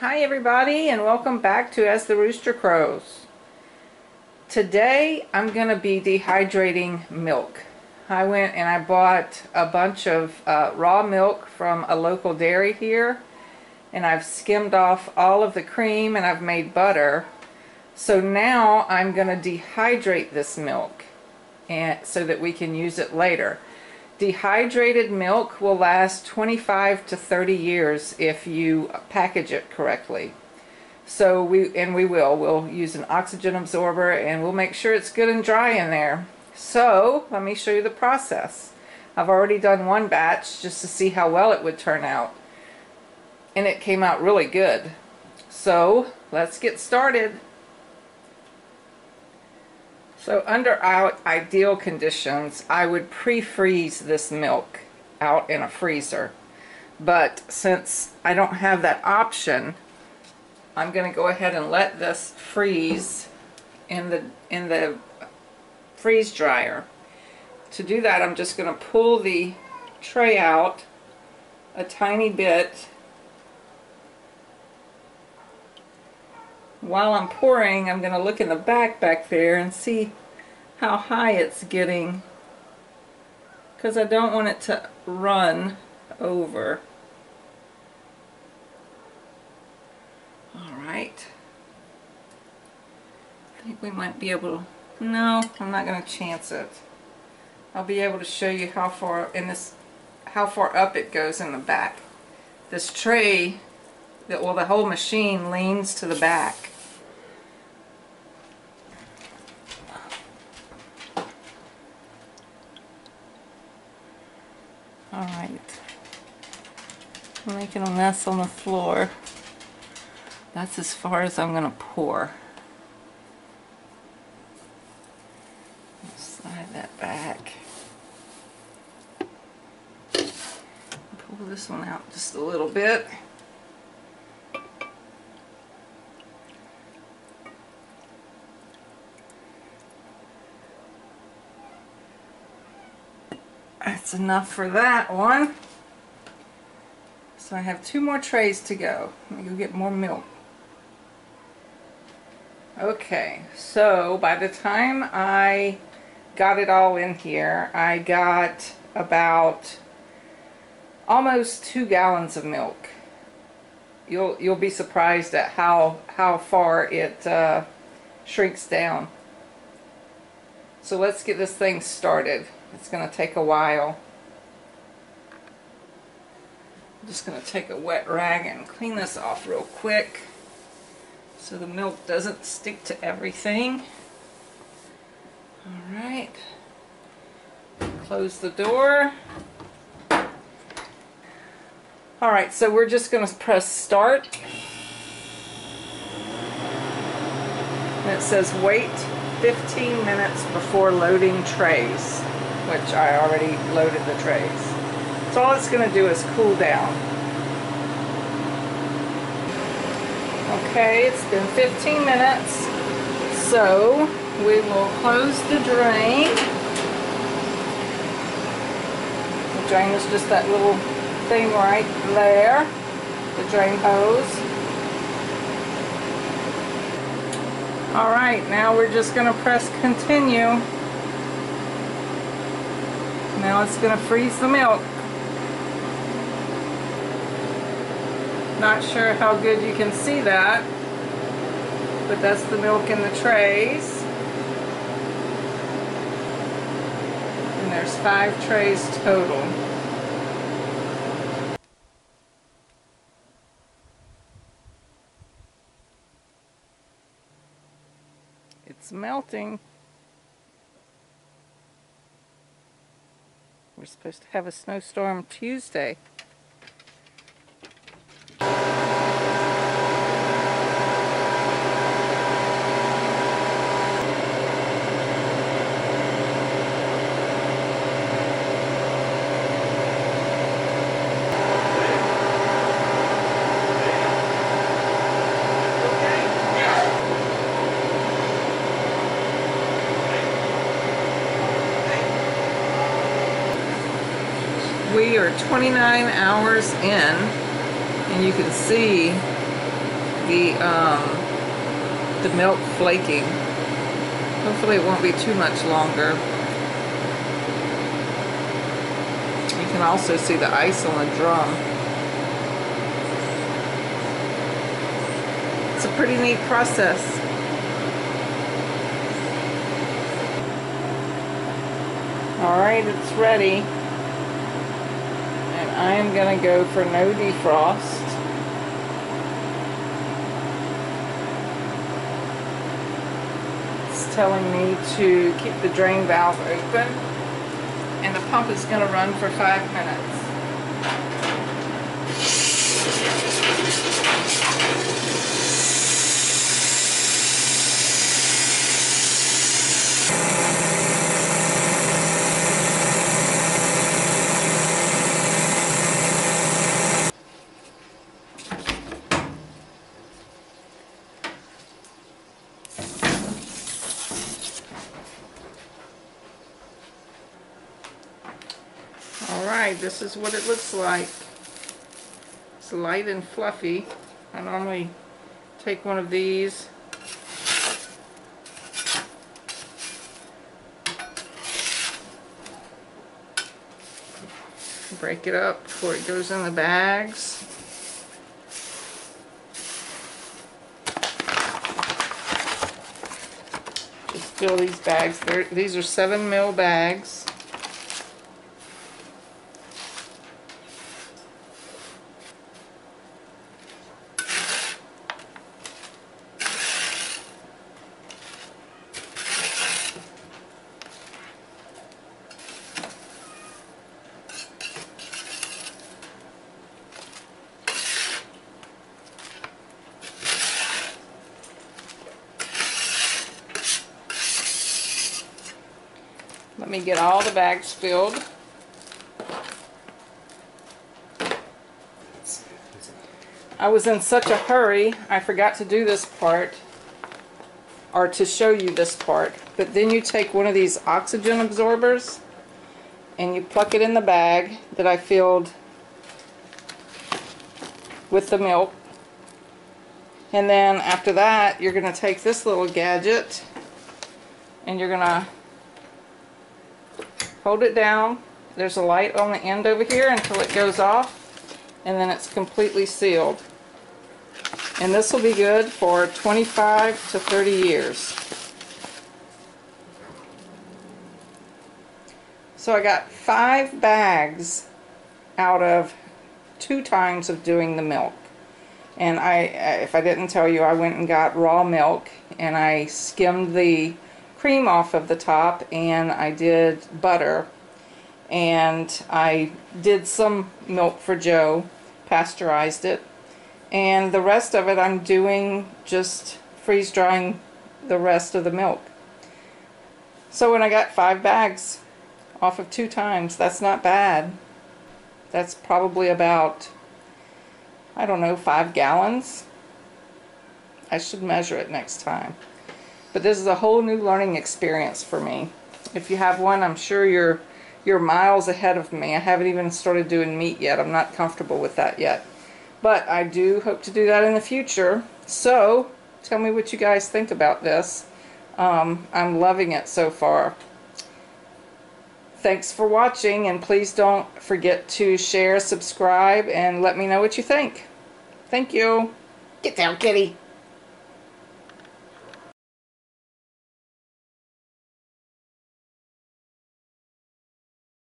Hi everybody and welcome back to As the Rooster Crows. Today I'm going to be dehydrating milk. I went and I bought a bunch of uh, raw milk from a local dairy here and I've skimmed off all of the cream and I've made butter. So now I'm going to dehydrate this milk and so that we can use it later. Dehydrated milk will last 25 to 30 years if you package it correctly. So we, and we will, we'll use an oxygen absorber and we'll make sure it's good and dry in there. So let me show you the process. I've already done one batch just to see how well it would turn out. And it came out really good. So let's get started. So under ideal conditions, I would pre-freeze this milk out in a freezer. But since I don't have that option, I'm going to go ahead and let this freeze in the in the freeze dryer. To do that, I'm just going to pull the tray out a tiny bit while I'm pouring, I'm going to look in the back back there and see how high it's getting because I don't want it to run over. Alright. I think we might be able to... No, I'm not going to chance it. I'll be able to show you how far in this how far up it goes in the back. This tray, well the whole machine leans to the back. Alright. Making a mess on the floor. That's as far as I'm going to pour. Slide that back. Pull this one out just a little bit. That's enough for that one. So I have two more trays to go. Let me go get more milk. Okay, so by the time I got it all in here, I got about almost two gallons of milk. You'll you'll be surprised at how how far it uh, shrinks down. So let's get this thing started. It's going to take a while. I'm just going to take a wet rag and clean this off real quick so the milk doesn't stick to everything. Alright. Close the door. Alright, so we're just going to press start. And it says wait 15 minutes before loading trays which I already loaded the trays. So all it's going to do is cool down. Okay, it's been 15 minutes, so we will close the drain. The drain is just that little thing right there, the drain hose. Alright, now we're just going to press continue. Now it's going to freeze the milk. Not sure how good you can see that, but that's the milk in the trays. And there's five trays total. It's melting. We're supposed to have a snowstorm Tuesday. We are 29 hours in and you can see the um, the milk flaking. Hopefully it won't be too much longer. You can also see the ice on the drum. It's a pretty neat process. Alright, it's ready. I am going to go for no defrost. It's telling me to keep the drain valve open. And the pump is going to run for five minutes. Alright, this is what it looks like. It's light and fluffy. I normally take one of these. Break it up before it goes in the bags. Just fill these bags. They're, these are seven mil bags. Let me get all the bags filled. I was in such a hurry, I forgot to do this part, or to show you this part. But then you take one of these oxygen absorbers, and you pluck it in the bag that I filled with the milk. And then after that, you're going to take this little gadget, and you're going to hold it down. There's a light on the end over here until it goes off and then it's completely sealed. And this will be good for 25 to 30 years. So I got five bags out of two times of doing the milk. And I, if I didn't tell you, I went and got raw milk and I skimmed the cream off of the top and I did butter. And I did some milk for Joe pasteurized it. And the rest of it I'm doing just freeze drying the rest of the milk. So when I got five bags off of two times that's not bad. That's probably about I don't know five gallons? I should measure it next time but this is a whole new learning experience for me. If you have one, I'm sure you're you're miles ahead of me. I haven't even started doing meat yet. I'm not comfortable with that yet. But I do hope to do that in the future. So, tell me what you guys think about this. Um, I'm loving it so far. Thanks for watching, and please don't forget to share, subscribe, and let me know what you think. Thank you. Get down, kitty.